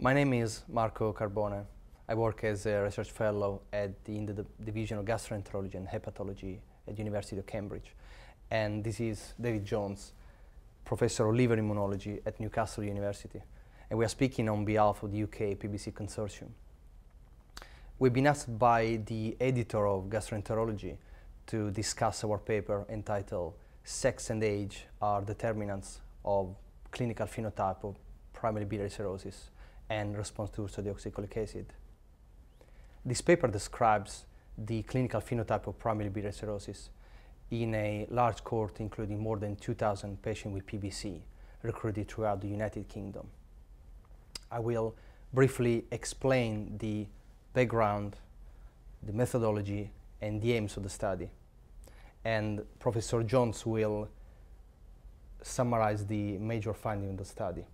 My name is Marco Carbone. I work as a research fellow at the, in the Division of Gastroenterology and Hepatology at the University of Cambridge. And this is David Jones, Professor of Liver Immunology at Newcastle University. And we are speaking on behalf of the UK PBC Consortium. We've been asked by the editor of Gastroenterology to discuss our paper entitled Sex and Age are Determinants of Clinical Phenotype of Primary Biliary Cirrhosis and response to ursodeoxycholic acid. This paper describes the clinical phenotype of primary biliary cirrhosis in a large cohort including more than 2,000 patients with PBC recruited throughout the United Kingdom. I will briefly explain the background, the methodology, and the aims of the study. And Professor Jones will summarize the major findings of the study.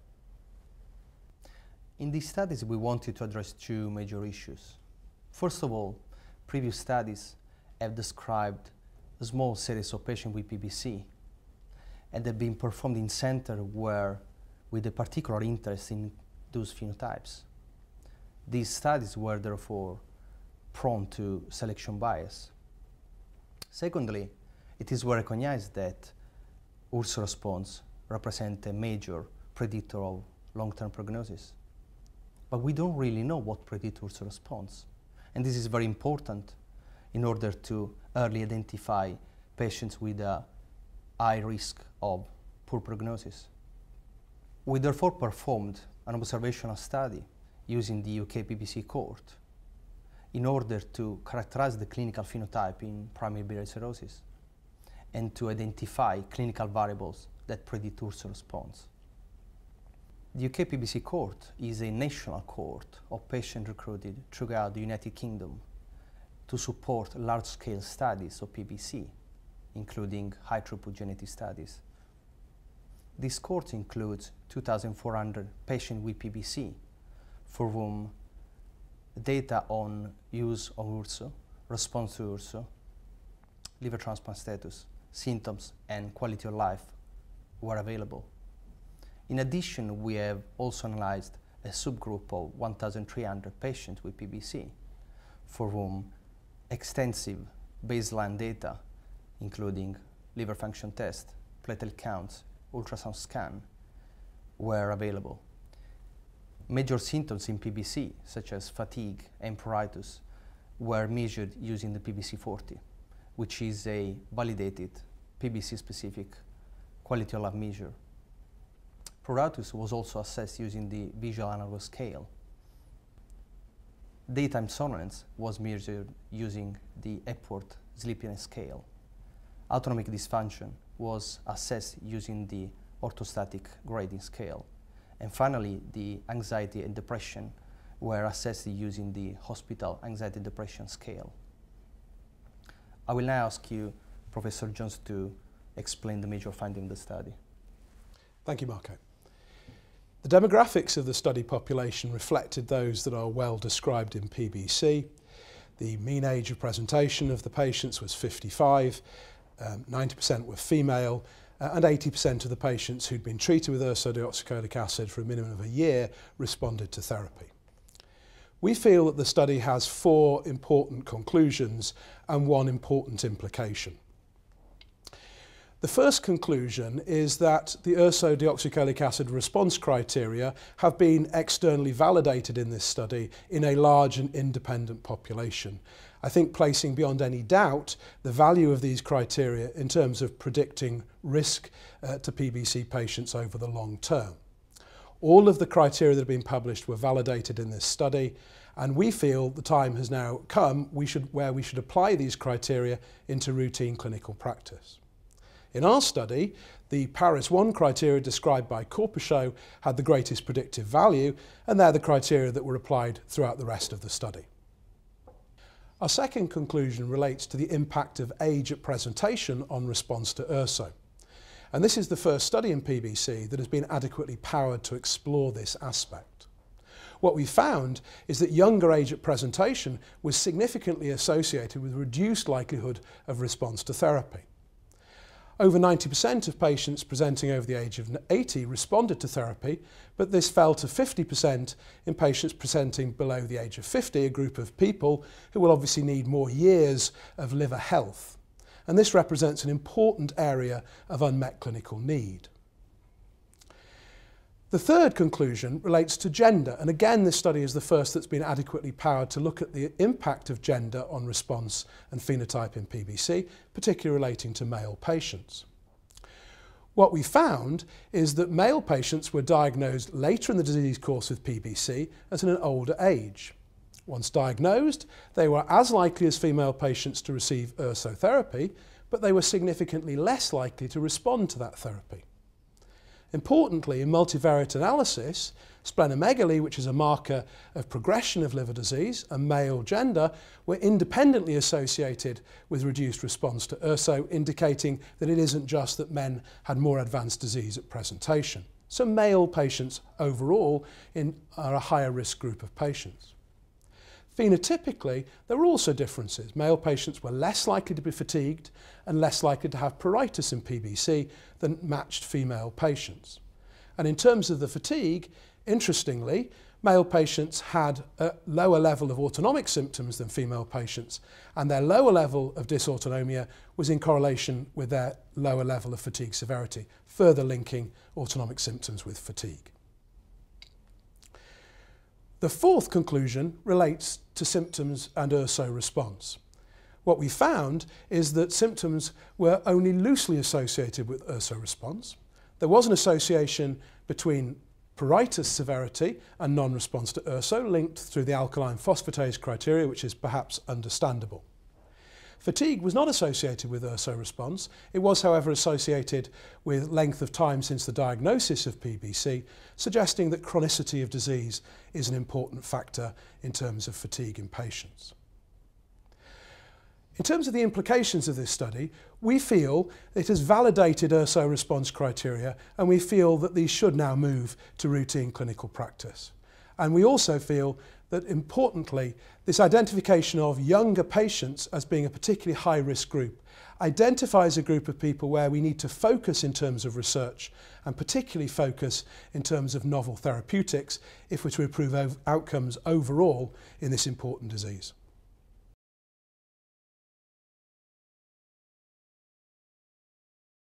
In these studies, we wanted to address two major issues. First of all, previous studies have described a small series of patients with PBC and they've been performed in centers where with a particular interest in those phenotypes. These studies were therefore prone to selection bias. Secondly, it is well recognized that URSO response represent a major predictor of long-term prognosis but we don't really know what predictors response. And this is very important in order to early identify patients with a high risk of poor prognosis. We therefore performed an observational study using the UK PBC cohort in order to characterize the clinical phenotype in primary biliary cirrhosis and to identify clinical variables that predict URSO response. The UK PBC Cohort is a national cohort of patients recruited throughout the United Kingdom to support large-scale studies of PBC, including high-throughput genetic studies. This cohort includes 2,400 patients with PBC for whom data on use of URSO, response to URSO, liver transplant status, symptoms, and quality of life were available. In addition, we have also analyzed a subgroup of 1,300 patients with PBC for whom extensive baseline data, including liver function test, platelet counts, ultrasound scan, were available. Major symptoms in PBC, such as fatigue and pruritus, were measured using the PBC-40, which is a validated PBC-specific quality of life measure Pruritus was also assessed using the visual analog scale. Daytime somnolence was measured using the Epworth sleepiness scale. Autonomic dysfunction was assessed using the orthostatic grading scale. And finally, the anxiety and depression were assessed using the hospital anxiety and depression scale. I will now ask you, Professor Jones, to explain the major finding of the study. Thank you, Marco. The demographics of the study population reflected those that are well described in PBC. The mean age of presentation of the patients was 55, 90% um, were female, uh, and 80% of the patients who'd been treated with ursodeoxycholic acid for a minimum of a year responded to therapy. We feel that the study has four important conclusions and one important implication. The first conclusion is that the ursodeoxycholic acid response criteria have been externally validated in this study in a large and independent population. I think placing beyond any doubt the value of these criteria in terms of predicting risk uh, to PBC patients over the long term. All of the criteria that have been published were validated in this study and we feel the time has now come we should, where we should apply these criteria into routine clinical practice. In our study, the Paris 1 criteria described by Corpechot had the greatest predictive value, and they're the criteria that were applied throughout the rest of the study. Our second conclusion relates to the impact of age at presentation on response to URSO. And this is the first study in PBC that has been adequately powered to explore this aspect. What we found is that younger age at presentation was significantly associated with reduced likelihood of response to therapy. Over 90% of patients presenting over the age of 80 responded to therapy, but this fell to 50% in patients presenting below the age of 50, a group of people who will obviously need more years of liver health. And this represents an important area of unmet clinical need. The third conclusion relates to gender, and again this study is the first that's been adequately powered to look at the impact of gender on response and phenotype in PBC, particularly relating to male patients. What we found is that male patients were diagnosed later in the disease course with PBC at an older age. Once diagnosed, they were as likely as female patients to receive URSO therapy, but they were significantly less likely to respond to that therapy. Importantly, in multivariate analysis, splenomegaly, which is a marker of progression of liver disease, and male gender, were independently associated with reduced response to URSO, indicating that it isn't just that men had more advanced disease at presentation. So male patients overall in, are a higher risk group of patients. Phenotypically, there were also differences. Male patients were less likely to be fatigued and less likely to have pruritus in PBC than matched female patients. And in terms of the fatigue, interestingly, male patients had a lower level of autonomic symptoms than female patients, and their lower level of dysautonomia was in correlation with their lower level of fatigue severity, further linking autonomic symptoms with fatigue. The fourth conclusion relates to symptoms and URSO response. What we found is that symptoms were only loosely associated with URSO response. There was an association between pruritus severity and non-response to URSO linked through the alkaline phosphatase criteria, which is perhaps understandable. Fatigue was not associated with URSO response. It was, however, associated with length of time since the diagnosis of PBC, suggesting that chronicity of disease is an important factor in terms of fatigue in patients. In terms of the implications of this study, we feel it has validated URSO response criteria and we feel that these should now move to routine clinical practice. And we also feel that importantly, this identification of younger patients as being a particularly high risk group identifies a group of people where we need to focus in terms of research and particularly focus in terms of novel therapeutics if we're to improve outcomes overall in this important disease.